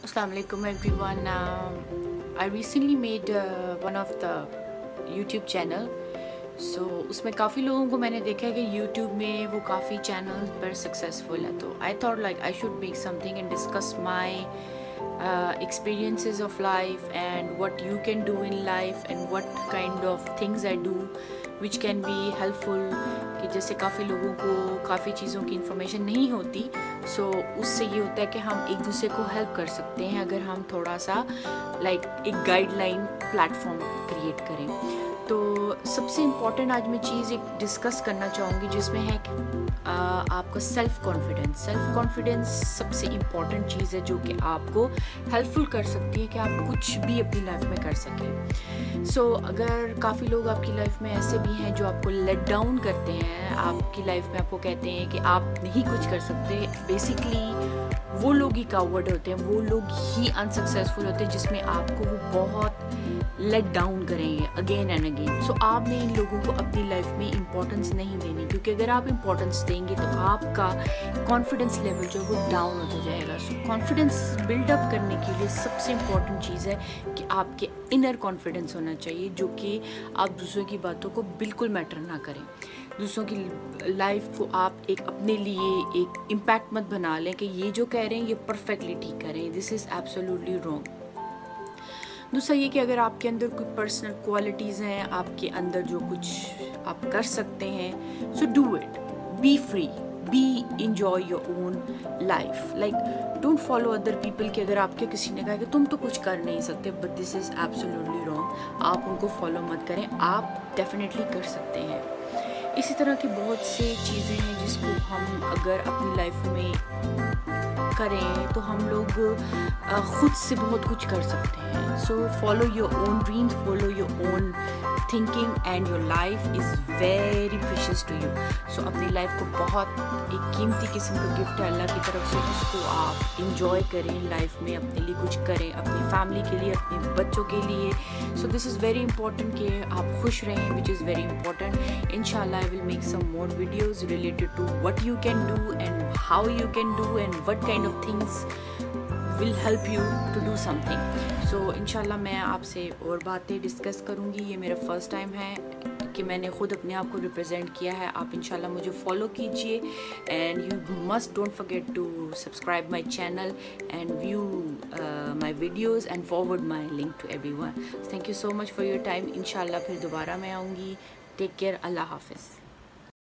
Assalamualaikum everyone. Um, I recently made uh, one of the YouTube channel. So so, उसमें काफ़ी लोगों को मैंने देखा है कि YouTube में वो काफ़ी चैनल पर सक्सेसफुल है तो I thought like I should make something and discuss my experiences of life and what you can do in life and what kind of things I do which can be helpful कि जैसे काफ़ी लोगों को काफ़ी चीज़ों की information नहीं होती सो so, उससे ये होता है कि हम एक दूसरे को हेल्प कर सकते हैं अगर हम थोड़ा सा लाइक like, एक गाइडलाइन प्लेटफॉर्म क्रिएट करें। तो सबसे इंपॉर्टेंट आज मैं चीज़ एक डिस्कस करना चाहूँगी जिसमें है कि आपका सेल्फ़ कॉन्फिडेंस सेल्फ़ कॉन्फिडेंस सबसे इंपॉर्टेंट चीज़ है जो कि आपको हेल्पफुल कर सकती है कि आप कुछ भी अपनी लाइफ में कर सकें। सो so, अगर काफ़ी लोग आपकी लाइफ में ऐसे भी हैं जो आपको लेट डाउन करते हैं आपकी लाइफ में आपको कहते हैं कि आप नहीं कुछ कर सकते बेसिकली वो लोग ही कावर्ड होते हैं वो लोग ही अनसक्सेसफुल होते हैं जिसमें आपको वो बहुत लेट डाउन करेंगे अगेन एंड अगेन सो आपने इन लोगों को अपनी लाइफ में इंपॉर्टेंस नहीं देनी, क्योंकि अगर आप इंपॉर्टेंस देंगे तो आपका कॉन्फिडेंस लेवल जो है वो डाउन होता जाएगा. सो कॉन्फिडेंस बिल्डअप करने के लिए सबसे इंपॉर्टेंट चीज़ है कि आपके इनर कॉन्फिडेंस होना चाहिए, जो कि आप दूसरों की बातों को बिल्कुल मैटर ना करें. दूसरों की लाइफ को आप एक अपने लिए एक इम्पैक्ट मत बना लें कि ये जो कह रहे हैं, ये परफेक्टली ठीक कर. दिस इज़ एब्सोल्युटली रॉन्ग दूसरा ये कि अगर आपके अंदर कोई पर्सनल क्वालिटीज़ हैं, आपके अंदर जो कुछ आप कर सकते हैं so do it be free be enjoy your own life like don't follow other people कि अगर आपके किसी ने कहा कि तुम तो कुछ कर नहीं सकते but this is absolutely wrong आप उनको फॉलो मत करें. आप डेफिनेटली कर सकते हैं. इसी तरह की बहुत सी चीज़ें हैं जिसको हम अगर अपनी लाइफ में करें तो हम लोग ख़ुद से बहुत कुछ कर सकते हैं। So follow your own dreams follow your own thinking and your life is very precious to you so अपनी लाइफ को बहुत एक कीमती किस्म का गिफ्ट है अल्लाह की तरफ़ से। उसको आप इंजॉय करें लाइफ में, अपने लिए कुछ करें, अपनी फैमिली के लिए, अपने बच्चों के लिए। So this is very important कि आप खुश रहें which is very important in I will make some more videos related to what you can do and how you can do and what kind of things will help you to do something so इनशाला मैं आपसे और बातें discuss करूँगी। ये मेरा first time है कि मैंने ख़ुद अपने आप को रिप्रेजेंट किया है। आप इंशाल्लाह मुझे फॉलो कीजिए। And you must don't forget to subscribe my channel and view my videos and forward my link to everyone thank you so much for your time इन फिर दोबारा मैं आऊँगी। टेक केयर अल्लाह हाफिज़